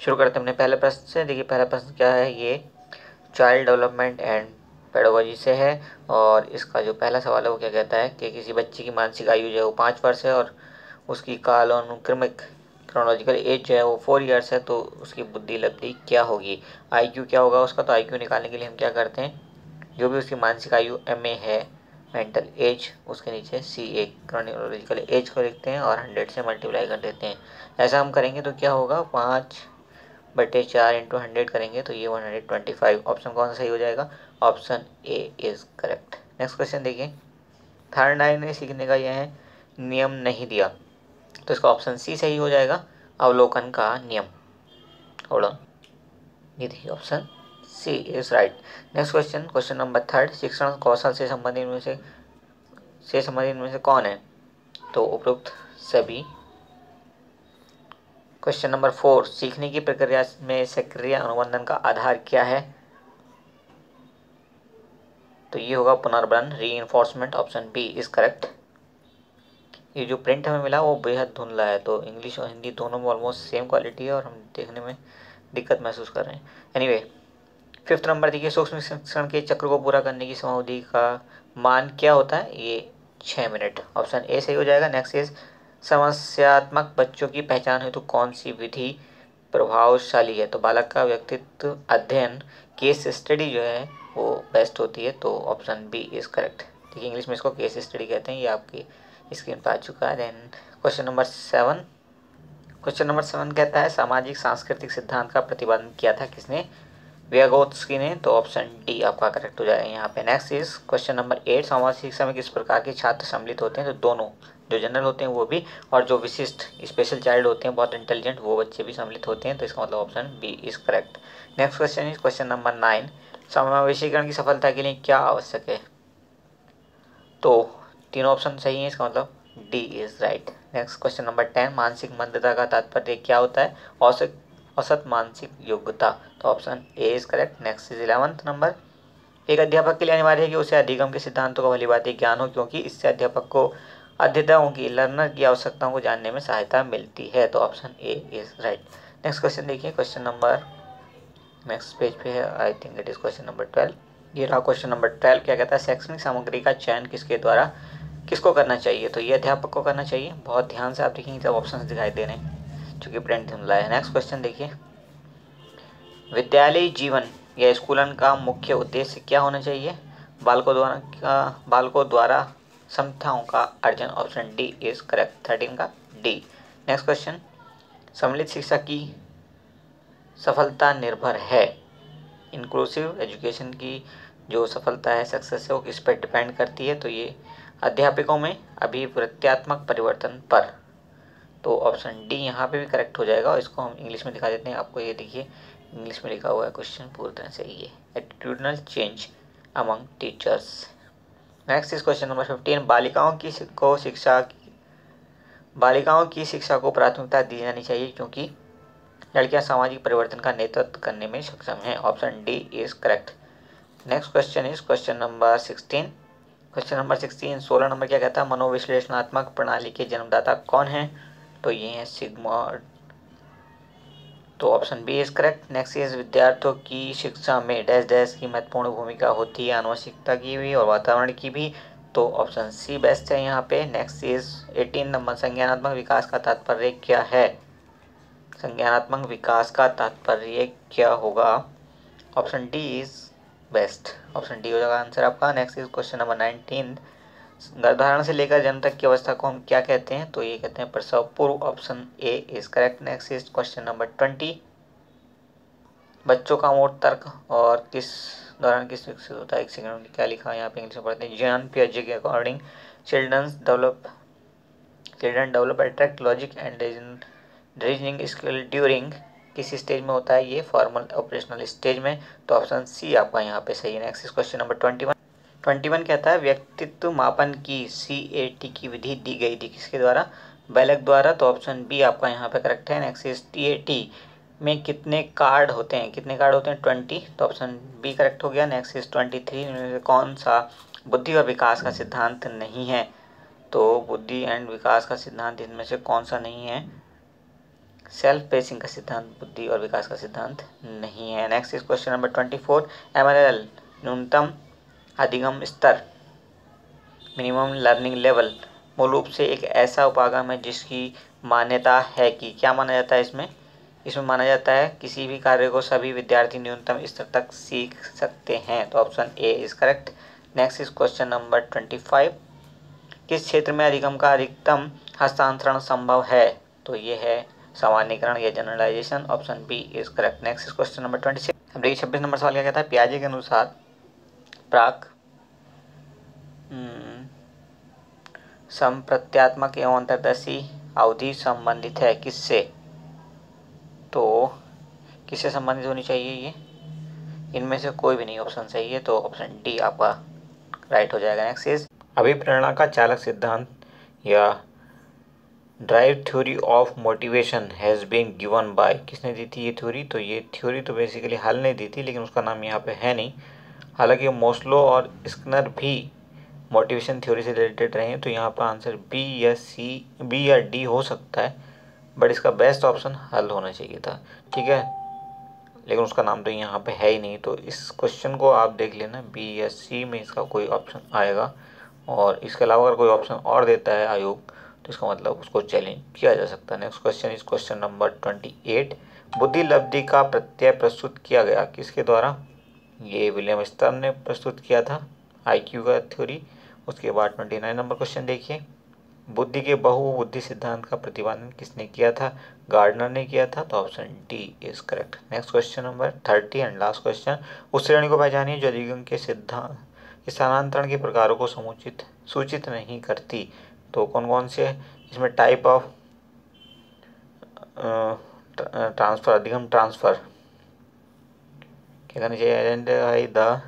शुरू करते हैं अपने पहले प्रश्न से, देखिए पहला प्रश्न क्या है ये? चाइल्ड डेवलपमेंट एंड पेडोलॉजी से है और इसका जो पहला सवाल है वो क्या कहता है कि किसी बच्चे की मानसिक आयु जो है वो पाँच वर्ष है और उसकी कालानुक्रमिक क्रोनोलॉजिकल एज जो है वो फोर ईयर्स है तो उसकी बुद्धि लब्धि क्या होगी? आईक्यू क्या होगा उसका? तो आईक्यू निकालने के लिए हम क्या करते हैं? जो भी उसकी मानसिक आयु एम ए है मेंटल एज उसके नीचे सी ए क्रोनोलॉजिकल एज को लिखते हैं और हंड्रेड से मल्टीप्लाई कर देते हैं। ऐसा हम करेंगे तो क्या होगा? पाँच बटे चार इंटू हंड्रेड करेंगे तो ये one hundred twenty five option कौन सा सही हो जाएगा? Option A is correct next question देखिए। थर्ड नाइन में सीखने का यह है, नियम नहीं दिया। तो इसका ऑप्शन सी सही हो जाएगा, अवलोकन का नियम। होल्ड ये देखिए option C is right next question question number third शिक्षण कौशल से संबंधित में से से संबंधित में से कौन है? तो उपयुक्त सभी क्वेश्चन नंबर फोर सीखने की प्रक्रिया में सक्रिय अनुबंधन का आधार क्या है? तो ये होगा पुनर्बन री ऑप्शन बी इज़ करेक्ट ये जो प्रिंट हमें मिला वो बेहद धुंधला है तो इंग्लिश और हिंदी दोनों में ऑलमोस्ट सेम क्वालिटी है और हम देखने में दिक्कत महसूस कर रहे हैं। एनीवे फिफ्थ नंबर देखिए, सूक्ष्म शिक्षण के चक्र को पूरा करने की समावधि का मान क्या होता है? ये छः मिनट। ऑप्शन ए सही हो जाएगा नेक्स्ट इज़ समस्यात्मक बच्चों की पहचान हेतु तो कौन सी विधि प्रभावशाली है? तो बालक का व्यक्तित्व अध्ययन केस स्टडी जो है, वो बेस्ट होती है तो ऑप्शन बी इज़ करेक्ट ठीक है इंग्लिश में इसको केस स्टडी कहते हैं, ये आपकी स्क्रीन पर आ चुका है। Then question number seven question number seven कहता है, सामाजिक, सांस्कृतिक सिद्धांत का प्रतिपादन किया था किसने? व्यगोत्सकी ने तो ऑप्शन डी आपका करेक्ट हो जाएगा यहाँ पे. Next is question number eight सामाजिक शिक्षा में किस प्रकार के छात्र सम्मिलित होते हैं? तो दोनों, जो जनरल होते हैं वो भी, और जो विशिष्ट स्पेशल चाइल्ड होते हैं, बहुत इंटेलिजेंट वो बच्चे भी सम्मिलित होते हैं तो इसका मतलब option B is correct next question is question number nine समावेशीकरण की सफलता के लिए क्या आवश्यक है? तो तीनों ऑप्शन सही है, इसका मतलब D is right next question number ten मानसिक मंदता का तात्पर्य क्या होता है? औसत औसत मानसिक योग्यता। तो option A is correct next is eleventh number एक अध्यापक के लिए अनिवार्य है कि उसे अधिगम के सिद्धांतों का भली बात ज्ञान हो, क्योंकि इससे अध्यापक को अध्येताओं की लर्नर की आवश्यकताओं को जानने में सहायता मिलती है। तो option A is right next question देखिए क्वेश्चन नंबर नेक्स्ट पेज पे है। I think it is question number twelve ये रहा क्वेश्चन नंबर ट्वेल्व क्या कहता है? शैक्षणिक सामग्री का चयन किसके द्वारा, किसको करना चाहिए? तो ये अध्यापक को करना चाहिए। बहुत ध्यान से आप देखेंगे जब ऑप्शन दिखाई दे रहे हैं। चूँकि प्रिंट धुंधला है। नेक्स्ट क्वेश्चन देखिए। विद्यालय जीवन या स्कूलन का मुख्य उद्देश्य क्या होना चाहिए? बालकों द्वारा का बालकों द्वारा समताओं का अर्जन option D is correct thirteen का डी नेक्स्ट क्वेश्चन सम्मिलित शिक्षा की सफलता निर्भर है। इंक्लूसिव एजुकेशन की जो सफलता है सक्सेस है, वो किस पर डिपेंड करती है? तो ये अध्यापकों में अभी अभिवृत्त्यात्मक परिवर्तन पर। तो ऑप्शन डी यहाँ पे भी करेक्ट हो जाएगा और इसको हम इंग्लिश में दिखा देते हैं। आपको ये देखिए इंग्लिश में लिखा हुआ है क्वेश्चन पूरी तरह से ये attitudinal change among teachers next is question number fifteen बालिकाओं की को शिक्षा बालिकाओं की शिक्षा को प्राथमिकता दी जानी चाहिए क्योंकि लड़कियाँ सामाजिक परिवर्तन का नेतृत्व करने में सक्षम हैं। Option D is correct next question is question number sixteen question number sixteen सोलह नंबर क्या कहता है? मनोविश्लेषणात्मक प्रणाली के जन्मदाता कौन है? तो ये है सिग्मॉड तो option B is correct next is विद्यार्थियों की शिक्षा में डैश डैश की महत्वपूर्ण भूमिका होती है, आनुवंशिकता की भी और वातावरण की भी। तो ऑप्शन सी बेस्ट है यहाँ पे। नेक्स्ट इज़ एटीन नंबर संज्ञानात्मक विकास का तात्पर्य क्या है? संज्ञानात्मक विकास का तात्पर्य क्या होगा? Option D is best option D हो जाएगा आंसर आपका। Next is question number nineteen गर्भाधारण से लेकर जन्म तक की अवस्था को हम क्या कहते हैं? तो ये कहते हैं प्रसव पूर्व option A is correct next is question number twenty बच्चों का मोट तर्क और किस दौरान किस विकसित होता है? एक सेकंड क्या लिखा है? यहाँ पे इंग्लिश में पढ़ते हैं। जॉन पियाजे के according children's develop children develop attract logic and reasoning skill during किस स्टेज में होता है? ये फॉर्मल ऑपरेशनल स्टेज में। तो ऑप्शन सी आपका यहाँ पे सही है। Next question number twenty one twenty one कहता है, व्यक्तित्व मापन की सी ए टी की विधि दी गई थी किसके द्वारा? बैलक द्वारा तो ऑप्शन बी आपका यहाँ पे करेक्ट है नेक्स्ट टी ए टी में कितने कार्ड होते हैं? कितने कार्ड होते हैं? ट्वेंटी तो ऑप्शन बी करेक्ट हो गया नेक्स्ट ट्वेंटी थ्री कौन सा बुद्धि और विकास का सिद्धांत नहीं है? तो बुद्धि एंड विकास का सिद्धांत, इनमें से कौन सा नहीं है? सेल्फ पेसिंग का सिद्धांत, बुद्धि और विकास का सिद्धांत नहीं है। Next is question number twenty four M न्यूनतम अधिगम स्तर मिनिमम लर्निंग लेवल मूल रूप से एक ऐसा उपागम है जिसकी मान्यता है कि, क्या माना जाता है इसमें? इसमें माना जाता है किसी भी कार्य को सभी विद्यार्थी न्यूनतम स्तर तक सीख सकते हैं। तो option A is correct next is question number twenty five किस क्षेत्र में अधिगम का अधिकतम हस्तांतरण संभव है? तो ये है सामान्यकरण या generalisation option B is correct next is question number twenty six अब देखिए छब्बीस नंबर सवाल क्या कहता है? प्याजे के अनुसार प्राक संप्रत्यात्मक एवं अंतरदर्शी अवधि संबंधित है किससे? तो किससे संबंधित होनी चाहिए ये? इनमें से कोई भी नहीं ऑप्शन सही है तो ऑप्शन डी आपका राइट हो जाएगा नेक्स्ट इज़ अभिप्रेरणा का चालक सिद्धांत या drive theory of motivation has been given by किसने दी थी ये थ्योरी तो ये थ्योरी तो बेसिकली हल नहीं दी थी, लेकिन उसका नाम यहाँ पे है नहीं। हालाँकि मोस्लो और स्कनर भी मोटिवेशन थ्योरी से रिलेटेड रहे तो यहाँ पर आंसर बी या सी बी या डी हो सकता है बट इसका बेस्ट ऑप्शन हल होना चाहिए था, ठीक है? लेकिन उसका नाम तो यहाँ पे है ही नहीं तो इस क्वेश्चन को आप देख लेना बी या सी में इसका कोई ऑप्शन आएगा, और इसके अलावा अगर कोई ऑप्शन और देता है आयोग तो इसका मतलब उसको चैलेंज किया जा सकता है। Next question is question number twenty eight बुद्धि लब्धि का प्रत्यय प्रस्तुत किया गया, किसके द्वारा? ये विलियम स्तर ने प्रस्तुत किया था आईक्यू का थ्योरी उसके बाद ट्वेंटी नाइन नंबर क्वेश्चन देखिए। बुद्धि के बहुबुद्धि सिद्धांत का प्रतिपादन किसने किया था? गार्डनर ने किया था तो option D is correct next question number thirty and last question उस श्रेणी को पहचानिए जो अधिगम के सिद्धांत स्थानांतरण के प्रकारों को समुचित, सूचित नहीं करती। तो कौन कौन से इसमें टाइप ऑफ़ ट्रांसफ़र, अधिगम ट्रांसफ़र। क्या करना चाहिए? Identify the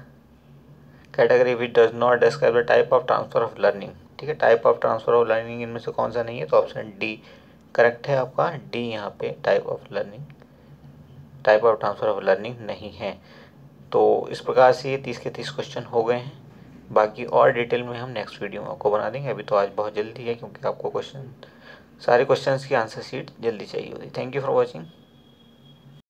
category which does not describe the type of transfer of learning ठीक है type of transfer of learning इनमें से कौन सा नहीं है? तो ऑप्शन डी करेक्ट है आपका? डी यहाँ पे type of learning type of transfer of learning नहीं है। तो इस प्रकार से ये तीस के तीस क्वेश्चन हो गए हैं। बाकी और डिटेल में हम नेक्स्ट वीडियो आपको बना देंगे। अभी तो आज बहुत जल्दी है क्योंकि आपको क्वेश्चन सारे क्वेश्चंस की आंसर शीट जल्दी चाहिए होती थैंक यू फॉर वॉचिंग